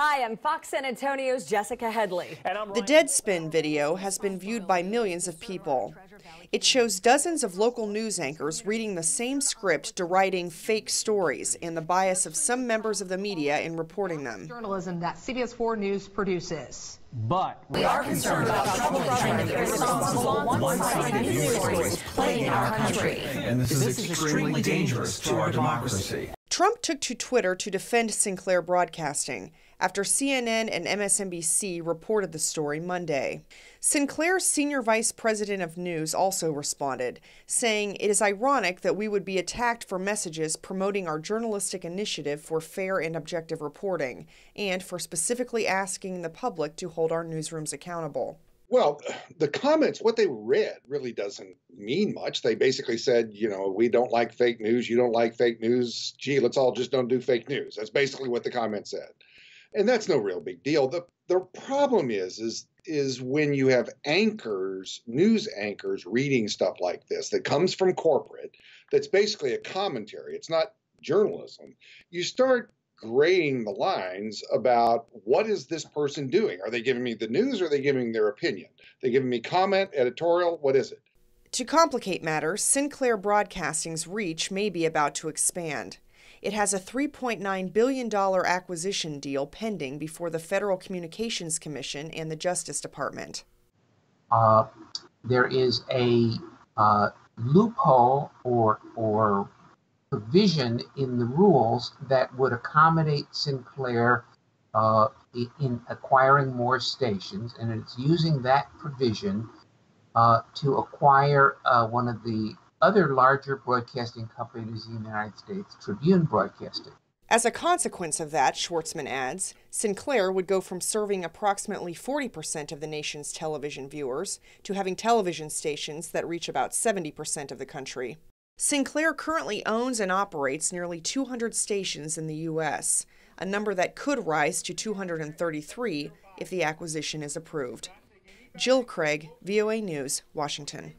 Hi, I'm Fox San Antonio's Jessica Headley. The Deadspin video has been viewed by millions of people. It shows dozens of local news anchors reading the same script, deriding fake stories and the bias of some members of the media in reporting them. Journalism that CBS 4 News produces. But we are concerned about trouble trying to responsible one-sided news stories playing in our country. And this, this is extremely dangerous to our democracy. Trump took to Twitter to defend Sinclair Broadcasting after CNN and MSNBC reported the story Monday. Sinclair's senior vice president of news also responded, saying it is ironic that we would be attacked for messages promoting our journalistic initiative for fair and objective reporting, and for specifically asking the public to hold our newsrooms accountable. Well, the comments, what they read really doesn't mean much. They basically said, you know, we don't like fake news. You don't like fake news. Gee, let's all just don't do fake news. That's basically what the comment said. And that's no real big deal. The the problem is is is when you have anchors, news anchors reading stuff like this that comes from corporate, that's basically a commentary. It's not journalism. You start graying the lines about what is this person doing? Are they giving me the news or are they giving their opinion? Are they giving me comment, editorial? What is it? To complicate matters, Sinclair Broadcasting's reach may be about to expand. It has a $3.9 billion acquisition deal pending before the Federal Communications Commission and the Justice Department. Uh, there is a uh, loophole or, or provision in the rules that would accommodate Sinclair uh, in acquiring more stations, and it's using that provision uh, to acquire uh, one of the other larger broadcasting companies in the United States, Tribune Broadcasting. As a consequence of that, Schwartzman adds, Sinclair would go from serving approximately 40% of the nation's television viewers to having television stations that reach about 70% of the country. Sinclair currently owns and operates nearly 200 stations in the U.S., a number that could rise to 233 if the acquisition is approved. Jill Craig, VOA News, Washington.